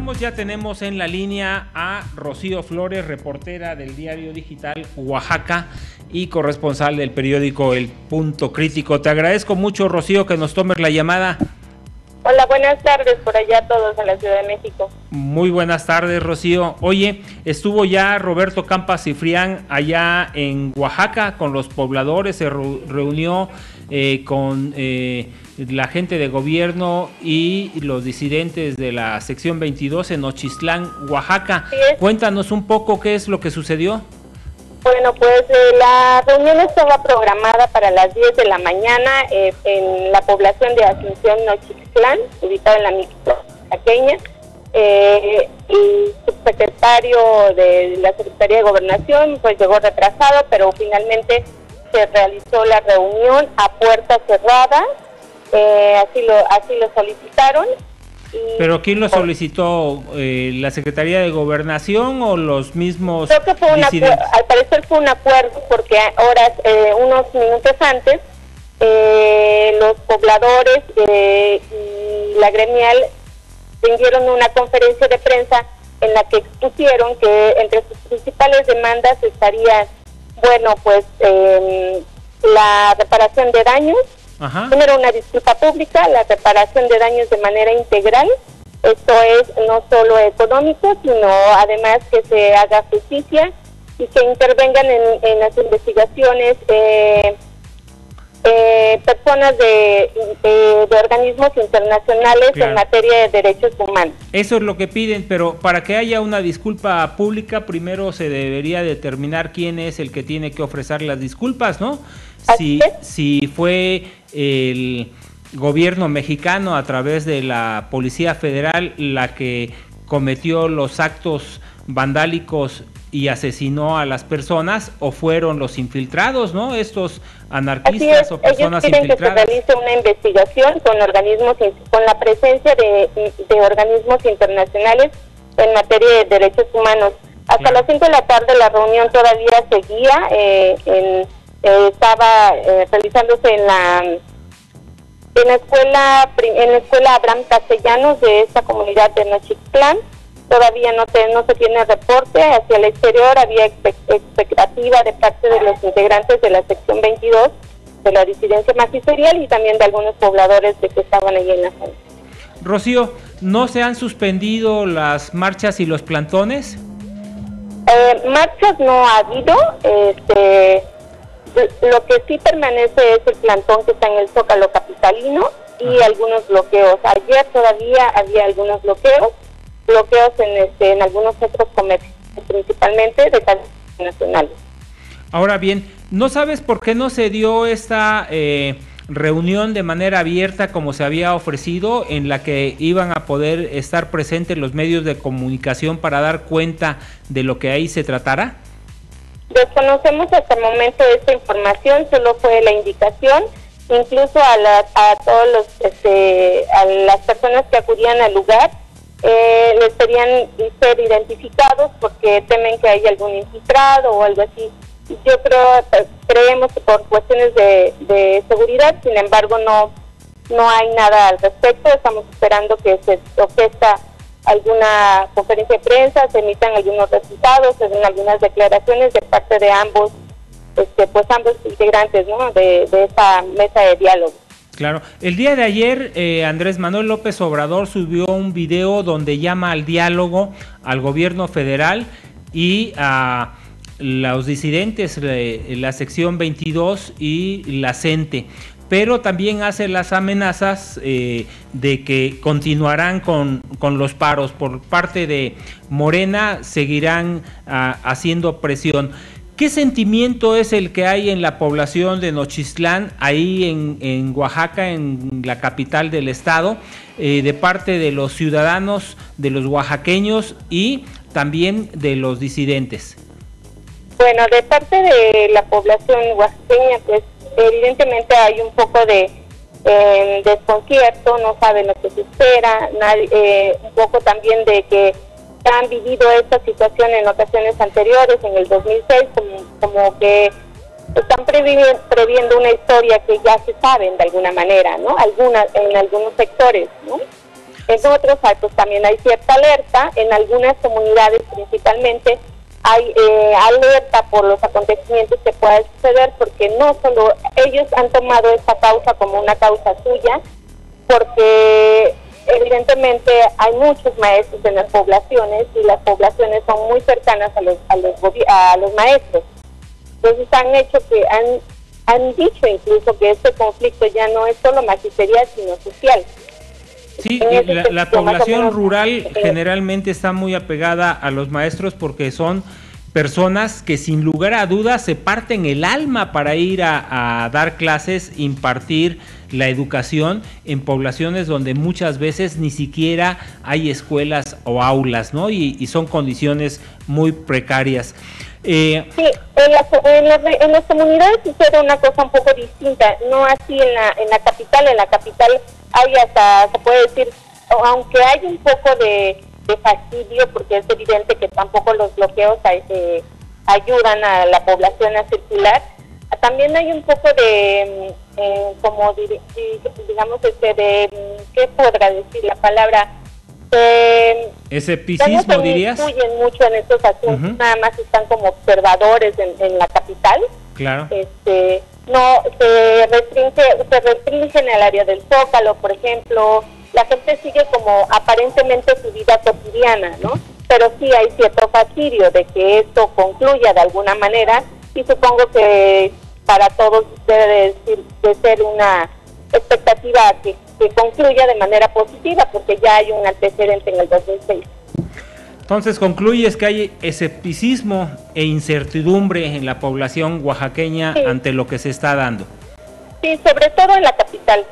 regresamos, ya tenemos en la línea a Rocío Flores, reportera del diario digital Oaxaca y corresponsal del periódico El Punto Crítico. Te agradezco mucho, Rocío, que nos tomes la llamada. Hola, buenas tardes por allá todos en la Ciudad de México. Muy buenas tardes, Rocío. Oye, estuvo ya Roberto Campas Cifrián allá en Oaxaca con los pobladores, se reunió eh, con eh, la gente de gobierno y los disidentes de la sección 22 en Ochistlán, Oaxaca. Cuéntanos un poco qué es lo que sucedió. Bueno, pues eh, la reunión estaba programada para las 10 de la mañana eh, en la población de Asunción Nochixtlán, ubicada en la mixta Eh, el subsecretario de la Secretaría de Gobernación pues llegó retrasado, pero finalmente se realizó la reunión a puerta cerrada, eh, así lo así lo solicitaron ¿Pero quién lo solicitó? Eh, ¿La Secretaría de Gobernación o los mismos Creo que fue un al parecer fue un acuerdo porque horas, eh, unos minutos antes, eh, los pobladores y la gremial tendieron una conferencia de prensa en la que expusieron que entre sus principales demandas estaría, bueno, pues em, la reparación de daños, Primero, una disculpa pública, la reparación de daños de manera integral. Esto es no solo económico, sino además que se haga justicia y que intervengan en, las investigaciones eh, eh, personas de, organismos internacionales en materia de derechos humanos. Eso es lo que piden, pero para que haya una disculpa pública, primero se debería determinar quién es el que tiene que ofrecer las disculpas, ¿no? Si, si fue el gobierno mexicano a través de la Policía Federal la que cometió los actos vandálicos y asesinó a las personas o fueron los infiltrados, ¿no? Estos anarquistas o personas Ellos infiltradas. que se realice una investigación con organismos con la presencia de, organismos internacionales en materia de derechos humanos. Hasta las 5 de la tarde la reunión todavía seguía eh, en eh, estaba eh, realizándose en la en la escuela en la escuela Abraham Castellanos de esta comunidad de Nochixtlán todavía no no se tiene reporte hacia el exterior había expectativa de parte de los integrantes de la sección 22 de la disidencia magisterial y también de algunos pobladores de que estaban allí en la zona. Rocío, ¿no se han suspendido las marchas y los plantones? Eh, marchas no ha habido, este lo que sí permanece es el plantón que está en el Zócalo Capitalino y algunos bloqueos. Ayer todavía había algunos bloqueos, bloqueos en, este, en algunos centros comerciales, principalmente de cadenas nacionales. Ahora bien, ¿no sabes por qué no se dio esta eh, reunión de manera abierta como se había ofrecido, en la que iban a poder estar presentes los medios de comunicación para dar cuenta de lo que ahí se tratara? Desconocemos hasta el momento esta información, solo fue la indicación, incluso a, a todos los, este, a las personas que acudían al lugar, eh, les pedían ser identificados porque temen que haya algún infiltrado o algo así. Yo creo, creemos que por cuestiones de, de seguridad, sin embargo, no, no hay nada al respecto. Estamos esperando que se ofrezca alguna conferencia de prensa, se emitan algunos resultados, se den algunas declaraciones de parte de ambos, este, pues ambos integrantes ¿no? de, de esta mesa de diálogo. Claro, el día de ayer eh, Andrés Manuel López Obrador subió un video donde llama al diálogo al gobierno federal y a los disidentes, de la sección 22 y la CENTE pero también hace las amenazas eh, de que continuarán con, los paros. Por parte de Morena seguirán ah, haciendo presión. ¿Qué sentimiento es el que hay en la población de Nochistlán, ahí en, Oaxaca, en la capital del estado, eh, de parte de los ciudadanos, de los oaxaqueños y también de los disidentes? Bueno, de parte de la población oaxaqueña, pues evidentemente hay un poco de eh, desconcierto, no saben lo que se espera, eh, un poco también de que han vivido esta situación en ocasiones anteriores, en el 2006, como, que están previendo, una historia que ya se saben de alguna manera, ¿no? Algunas, en algunos sectores, ¿no? En otros pues también hay cierta alerta, en algunas comunidades principalmente hay eh, alerta por los acontecimientos que puedan suceder porque no solo ellos han tomado esta causa como una causa suya, porque evidentemente hay muchos maestros en las poblaciones y las poblaciones son muy cercanas a los, a los, a los maestros. Entonces han hecho que han, han dicho incluso que este conflicto ya no es solo magisterial, sino social. Sí, la, la población rural generalmente está muy apegada a los maestros porque son personas que sin lugar a dudas se parten el alma para ir a, dar clases, impartir la educación en poblaciones donde muchas veces ni siquiera hay escuelas o aulas, ¿no? Y, son condiciones muy precarias. Eh, sí, en las, en, las, comunidades sucede una cosa un poco distinta, no así en la, en la capital, en la capital hay hasta, se puede decir, aunque hay un poco de de fastidio porque es evidente que tampoco los bloqueos eh, ayudan a la población a circular. También hay un poco de, mm, eh, como digamos, este, de, mm, ¿qué podrá decir la palabra? Eh, Escepticismo, no dirías. influyen mucho en estos asuntos, nada más están como observadores en, la capital. Claro. Este, no, se restringe, se restringen el área del Zócalo, por ejemplo, la gente sigue como aparentemente su vida cotidiana, ¿no? Pero sí hay cierto fastidio de que esto concluya de alguna manera y supongo que para todos debe de, ser una expectativa que, que concluya de manera positiva porque ya hay un antecedente en el 2006. Entonces concluyes que hay escepticismo e incertidumbre en la población oaxaqueña ante lo que se está dando. Sí, sobre todo en la capital.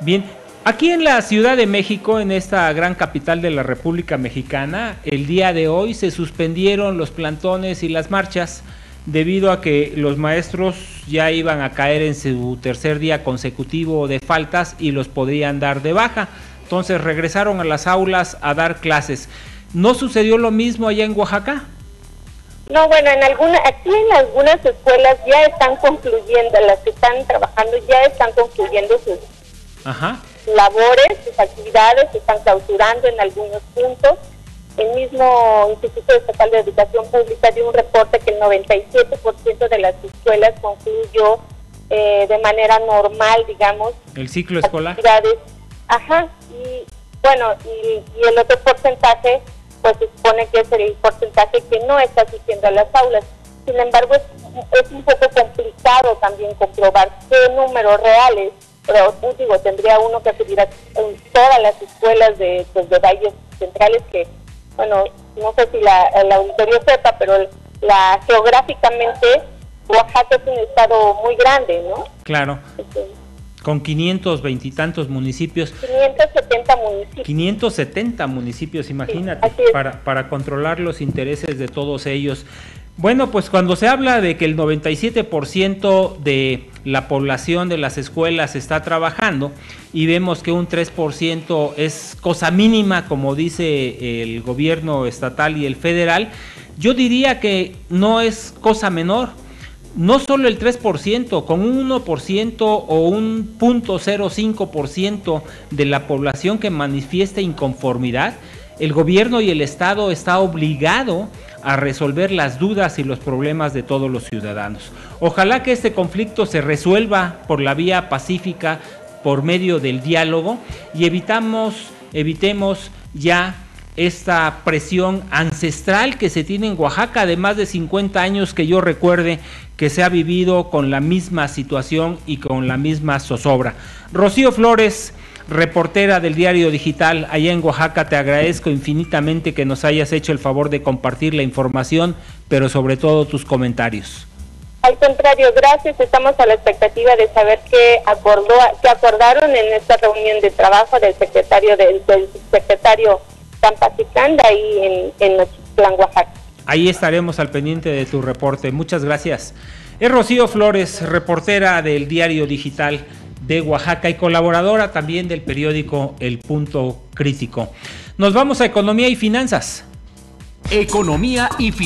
Bien, Aquí en la Ciudad de México, en esta gran capital de la República Mexicana, el día de hoy se suspendieron los plantones y las marchas debido a que los maestros ya iban a caer en su tercer día consecutivo de faltas y los podrían dar de baja. Entonces regresaron a las aulas a dar clases. ¿No sucedió lo mismo allá en Oaxaca? No, bueno, en alguna, aquí en algunas escuelas ya están concluyendo, las que están trabajando ya están concluyendo sus, Ajá labores, sus actividades se están clausurando en algunos puntos. El mismo Instituto Estatal de Educación Pública dio un reporte que el 97% de las escuelas concluyó eh, de manera normal, digamos. El ciclo escolar. Ajá, y bueno, y, el otro porcentaje, pues se supone que es el porcentaje que no está asistiendo a las aulas. Sin embargo, es, es un poco complicado también comprobar qué números reales pero pues, digo, tendría uno que acudir a todas las escuelas de, pues, de valles centrales que, bueno, no sé si la, el auditorio sepa, pero la geográficamente Oaxaca es un estado muy grande, ¿no? Claro. con 520 y tantos municipios. 570 municipios. 570 municipios, imagínate, para, para controlar los intereses de todos ellos. Bueno, pues cuando se habla de que el 97% de la población de las escuelas está trabajando y vemos que un 3% es cosa mínima, como dice el gobierno estatal y el federal, yo diría que no es cosa menor. No solo el 3%, con un 1% o un 0.05% de la población que manifiesta inconformidad, el gobierno y el Estado está obligado a resolver las dudas y los problemas de todos los ciudadanos. Ojalá que este conflicto se resuelva por la vía pacífica, por medio del diálogo y evitamos, evitemos ya esta presión ancestral que se tiene en Oaxaca de más de 50 años que yo recuerde que se ha vivido con la misma situación y con la misma zozobra. Rocío Flores, reportera del diario digital allá en Oaxaca, te agradezco infinitamente que nos hayas hecho el favor de compartir la información, pero sobre todo tus comentarios. Al contrario, gracias. Estamos a la expectativa de saber qué acordó, qué acordaron en esta reunión de trabajo del secretario del, secretario Campasicanda ahí en, en Oaxaca. Ahí estaremos al pendiente de tu reporte. Muchas gracias. Es Rocío Flores, reportera del diario digital de Oaxaca y colaboradora también del periódico El Punto Crítico. Nos vamos a Economía y Finanzas. Economía y Finanzas.